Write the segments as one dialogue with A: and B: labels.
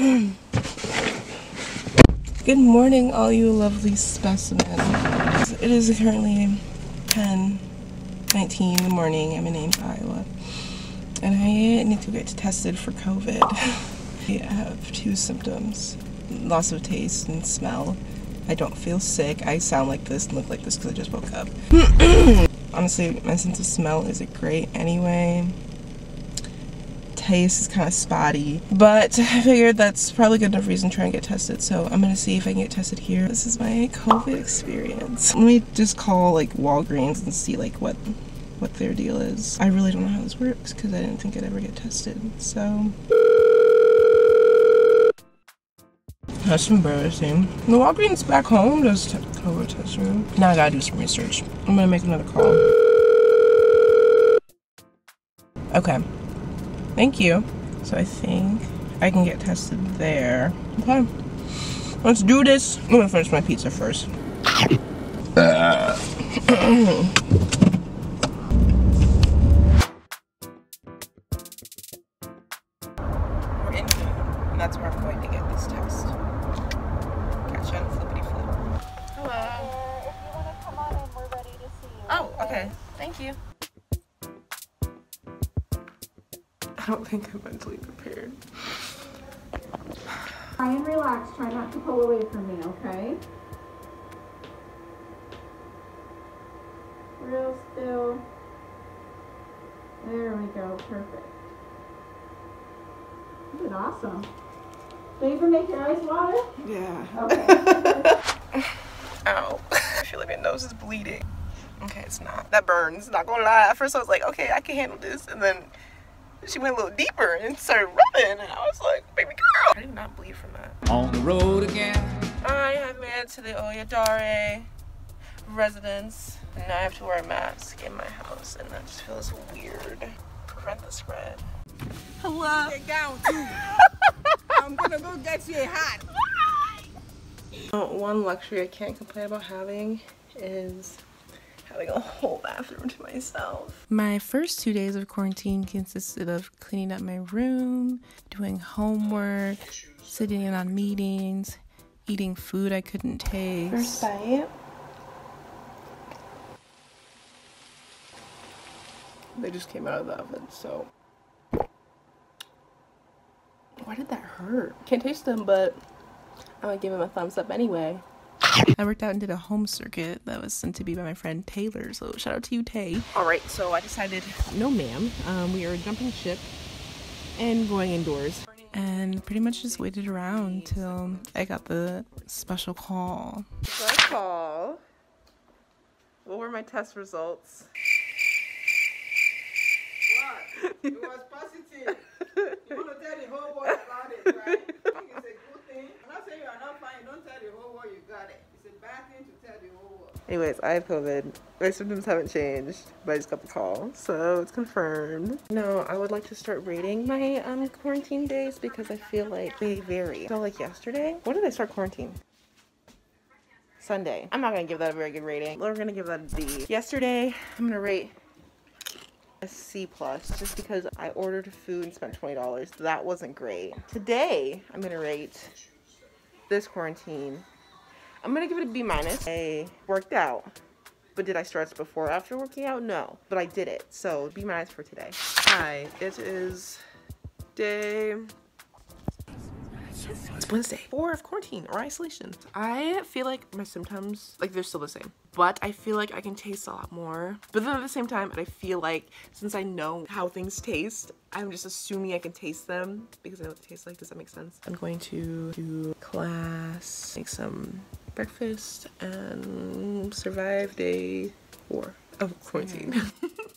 A: Good morning, all you lovely specimens. It is currently 10 19 in the morning. I'm in Ames, Iowa. And I need to get tested for COVID. I have two symptoms loss of taste and smell. I don't feel sick. I sound like this and look like this because I just woke up. Honestly, my sense of smell isn't great anyway taste is kind of spotty. But I figured that's probably good enough reason to try and get tested. So I'm gonna see if I can get tested here. This is my COVID experience. Let me just call like Walgreens and see like what what their deal is. I really don't know how this works because I didn't think I'd ever get tested. So that's embarrassing. The Walgreens back home does COVID testing. Now I gotta do some research. I'm gonna make another call. Okay. Thank you. So I think I can get tested there. Okay. Let's do this. I'm gonna finish my pizza first. Uh. We're in and that's where I'm going to get this test. Catch you on flippity flip. Hello.
B: If you want to come on in, we're ready to see you.
A: Oh, okay. Thank you. Don't think I'm mentally prepared.
B: Try and relax. Try not to pull away from me, okay? Real still. There we go. Perfect. You did awesome. Did you even make your eyes water?
A: Yeah.
B: Okay.
A: Ow. I feel like my nose is bleeding. Okay, it's not. That burns. Not gonna lie. At first I was like, okay, I can handle this. And then she went a little deeper and started rubbing. And I was like, baby girl. I did not bleed from that.
C: On the road again.
A: I have made it to the Oyadare residence. And now I have to wear a mask in my house. And that just feels weird. Prevent the spread. Hello.
D: Get down too. I'm gonna go get you a hat.
A: One luxury I can't complain about having is having a whole bathroom to myself. My first two days of quarantine consisted of cleaning up my room, doing homework, sitting in on meetings, eating food I couldn't taste. First bite. They just came out of the oven, so. Why did that hurt? Can't taste them, but I'm gonna give them a thumbs up anyway. I worked out and did a home circuit that was sent to me by my friend Taylor. So shout out to you, Tay. All right, so I decided, no, ma'am. Um, we are jumping ship and going indoors, and pretty much just waited around till I got the special call. So I call. What were my test results?
D: What? It was positive. You want to tell the whole world about it, right? I think it's a good thing. I'm not saying you're not fine. Don't tell the whole world you got it. It's a bad thing to tell the whole world.
A: Anyways, I have COVID. My symptoms haven't changed, but I just got the call, so it's confirmed. No, I would like to start rating my um quarantine days because I feel like they vary. So like yesterday, when did I start quarantine? Sunday. I'm not gonna give that a very good rating. We're gonna give that a D. Yesterday, I'm gonna rate a C plus just because I ordered food and spent twenty dollars. That wasn't great. Today, I'm gonna rate this quarantine I'm gonna give it a B minus. I worked out, but did I stretch before or after working out? No, but I did it. So B minus for today. Hi, it is day. It's Wednesday. Four of quarantine or isolation. I feel like my symptoms, like they're still the same, but I feel like I can taste a lot more. But then at the same time, I feel like since I know how things taste, I'm just assuming I can taste them because I know what they taste like. Does that make sense? I'm going to do class, make some breakfast, and survive day four of quarantine.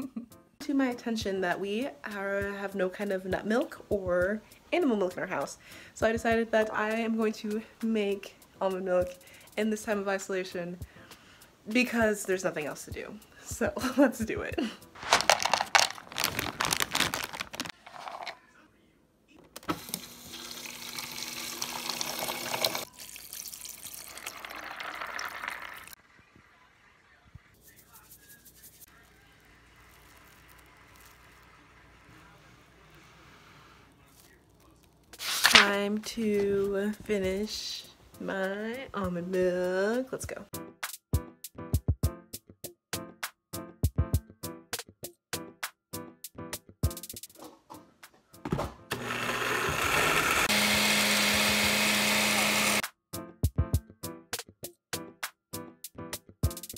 A: to my attention that we are, have no kind of nut milk or animal milk in our house. So I decided that I am going to make almond milk in this time of isolation because there's nothing else to do. So let's do it. Time to finish my almond milk. Let's go.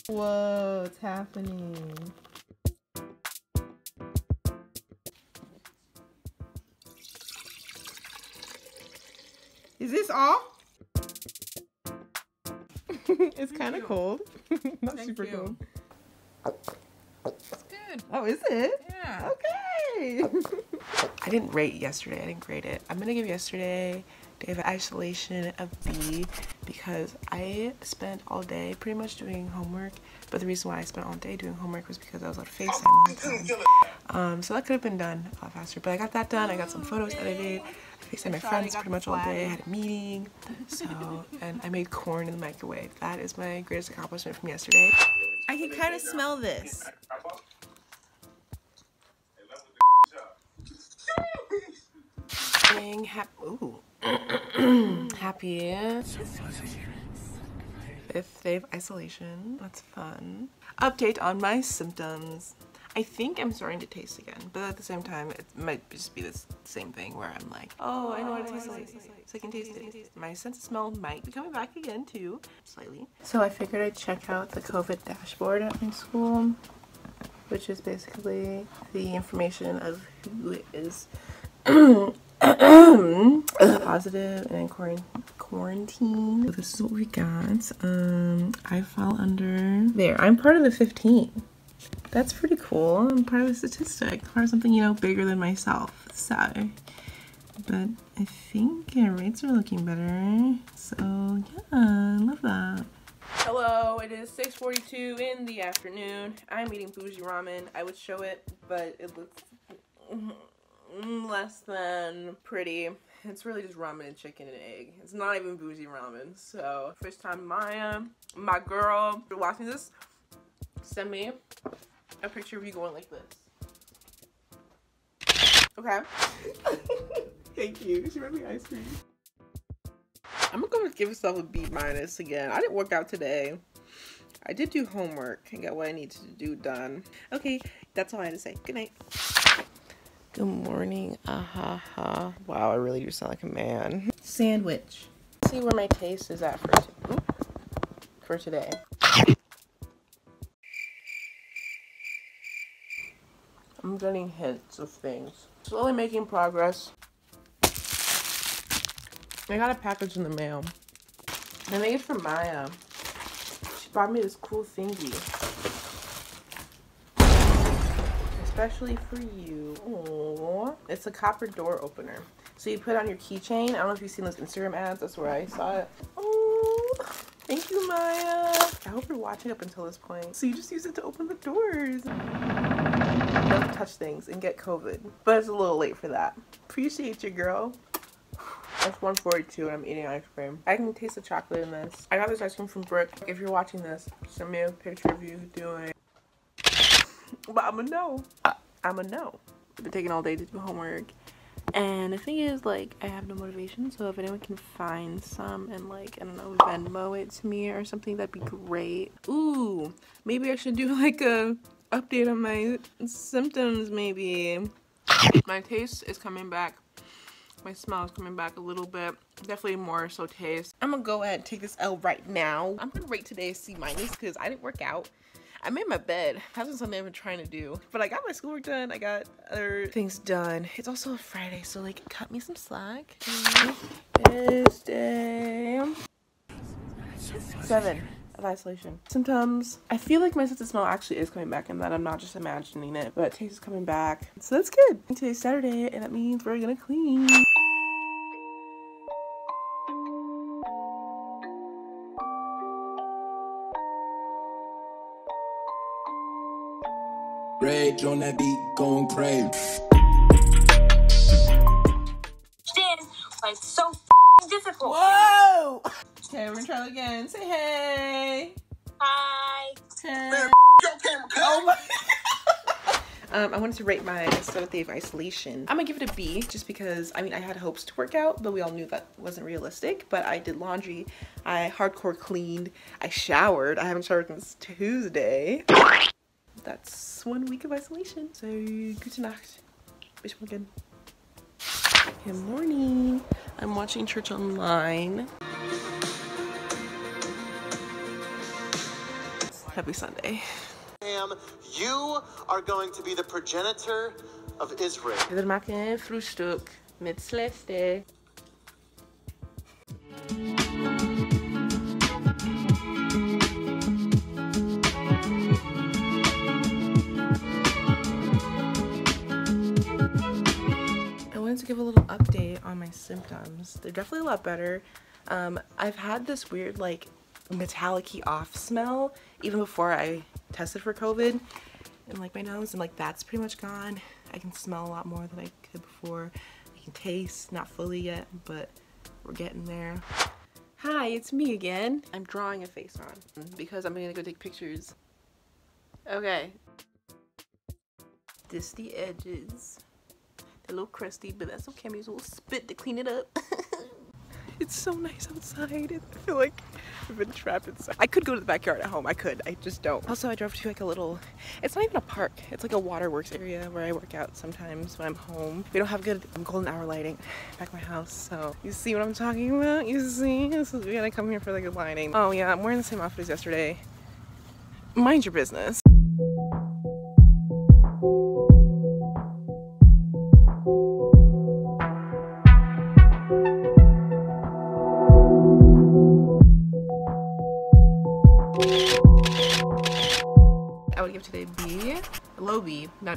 A: Whoa, it's happening.
D: This all?
A: it's kind of cold. Not
D: Thank
A: super
D: you.
A: cold.
D: It's good.
A: Oh, is it?
D: Yeah.
A: Okay. I didn't rate yesterday. I didn't grade it. I'm gonna give yesterday day of isolation a B because I spent all day pretty much doing homework. But the reason why I spent all day doing homework was because I was on FaceTime the time. Um, so that could have been done a lot faster. But I got that done. I got some photos edited. I FaceTime my friends pretty much all day. I had a meeting. So, and I made corn in the microwave. That is my greatest accomplishment from yesterday. I can kind of smell this. Being happy. Ooh. happy. Fifth day of isolation. That's fun. Update on my symptoms. I think I'm starting to taste again, but at the same time, it might just be the same thing where I'm like, oh, I know what it tastes like, so I can taste it. My sense of smell might be coming back again too, slightly. So I figured I'd check out the COVID dashboard at my school, which is basically the information of who is positive and in quaran- quarantine. So this is what we got. Um, I fall under there. I'm part of the 15. That's pretty cool. I'm part of a statistic, part of something you know bigger than myself. So, but I think our rates are looking better. So yeah, I love that. Hello, it is 6:42 in the afternoon. I'm eating bougie ramen. I would show it, but it looks less than pretty. It's really just ramen and chicken and egg. It's not even bougie ramen. So first time Maya, my girl, watching this, send me a picture of you going like this. Okay. Thank you. She made me ice cream. I'm gonna give myself a B minus again. I didn't work out today. I did do homework and got what I needed to do done. Okay, that's all I had to say. Good night. Good morning. Ah ha ha. Wow, I really do sound like a man. Sandwich. See where my taste is at for, for today. I'm getting hints of things. Slowly making progress. I got a package in the mail. I think it's from Maya. She bought me this cool thingy. Especially for you. Aww. It's a copper door opener. So you put on your keychain. I don't know if you've seen those Instagram ads. That's where I saw it. Oh, thank you, Maya. I hope you're watching up until this point. So you just use it to open the doors. Touch things and get COVID. But it's a little late for that. Appreciate you, girl. It's 142 and I'm eating ice cream. I can taste the chocolate in this. I got this ice cream from Brooke. If you're watching this, send me a picture of you doing But I'm a no. I'm a no. I've been taking all day to do homework. And the thing is, like, I have no motivation, so if anyone can find some and, like, I don't know, Venmo it to me or something, that'd be great. Ooh, maybe I should do, like, a update on my symptoms, maybe. My taste is coming back. My smell is coming back a little bit. Definitely more so taste. I'm gonna go ahead and take this L right now. I'm gonna rate today a C minus because I didn't work out. I made my bed. That's something I've been trying to do. But I got my schoolwork done. I got other things done. It's also a Friday, so like cut me some slack. This day. Seven of isolation. Symptoms. I feel like my sense of smell actually is coming back and that I'm not just imagining it, but taste is coming back. So that's good. Today's Saturday and that means we're gonna clean.
C: Rage on that beat, going crazy.
E: in was so difficult.
A: Whoa! Okay, we're gonna try it again. Say hey.
E: Hi.
A: Hey.
C: Yo, camera.
A: Oh my. Um, I wanted to rate my seventh day of isolation. I'm gonna give it a B just because, I mean, I had hopes to work out, but we all knew that wasn't realistic. But I did laundry, I hardcore cleaned, I showered. I haven't showered since Tuesday. That's one week of isolation. So, good night. Bis morgen. Good morning. I'm watching church online. Happy Sunday.
F: Sam, you are going to be the progenitor of Israel.
A: Wir machen Frühstück mit Celeste. I wanted to give a little update on my symptoms. They're definitely a lot better. Um, I've had this weird like metallic off smell even before I tested for COVID and like my nose and like that's pretty much gone. I can smell a lot more than I could before. I can taste, not fully yet, but we're getting there. Hi, it's me again. I'm drawing a face on because I'm gonna go take pictures. Okay. This the edges. They're a little crusty, but that's okay. I'm using a little spit to clean it up. it's so nice outside. I feel like I've been trapped inside. I could go to the backyard at home. I could. I just don't. Also, I drove to like a little, it's not even a park. It's like a waterworks area where I work out sometimes when I'm home. We don't have good golden hour lighting back at my house. So you see what I'm talking about? You see? This is, we gotta come here for the good lighting. Oh yeah, I'm wearing the same outfit as yesterday. Mind your business.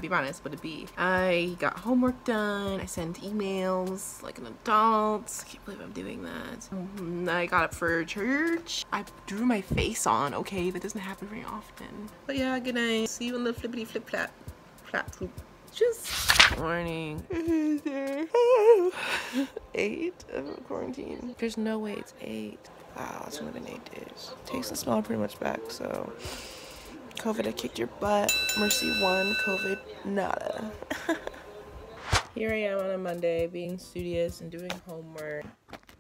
A: Be honest, but a B. I got homework done, I sent emails like an adult. I can't believe I'm doing that. Mm, I got up for church. I drew my face on, okay? That doesn't happen very often. But yeah, good night. See you in the flippity flip flap. Flap floop. Just morning. eight of quarantine. There's no way it's eight. Wow, it's only been eight days. Taste and smell pretty much back, so COVID, I kicked your butt. Mercy one, COVID, nada. Here I am on a Monday being studious and doing homework.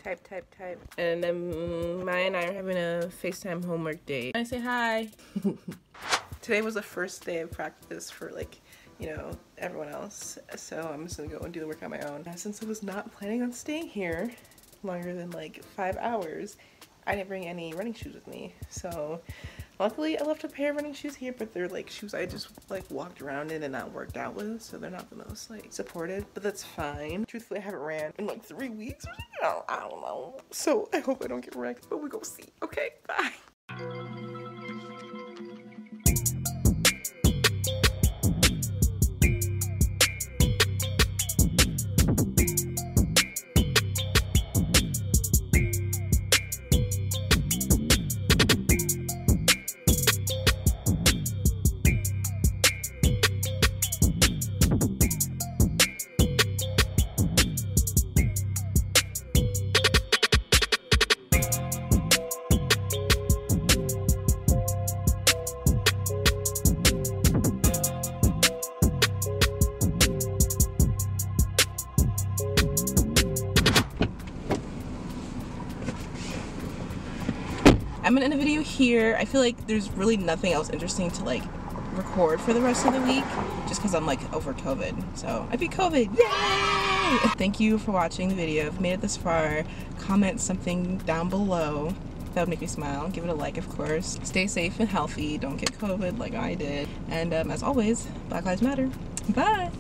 A: Type, type, type. And then Maya and I are having a FaceTime homework date. I say hi. Today was the first day of practice for like, you know, everyone else. So I'm just gonna go and do the work on my own. Uh, since I was not planning on staying here longer than like five hours, I didn't bring any running shoes with me. So luckily I left a pair of running shoes here, but they're like shoes I just like walked around in and not worked out with. So they're not the most like supportive, but that's fine. Truthfully, I haven't ran in like three weeks. I don't, I don't know. So I hope I don't get wrecked, but we go see. Okay, bye. Here. I feel like there's really nothing else interesting to like record for the rest of the week just because I'm like over COVID. So I beat COVID. Yay! Thank you for watching the video. If you made it this far, comment something down below. That would make me smile. Give it a like, of course. Stay safe and healthy. Don't get COVID like I did. And um, as always, Black Lives Matter. Bye!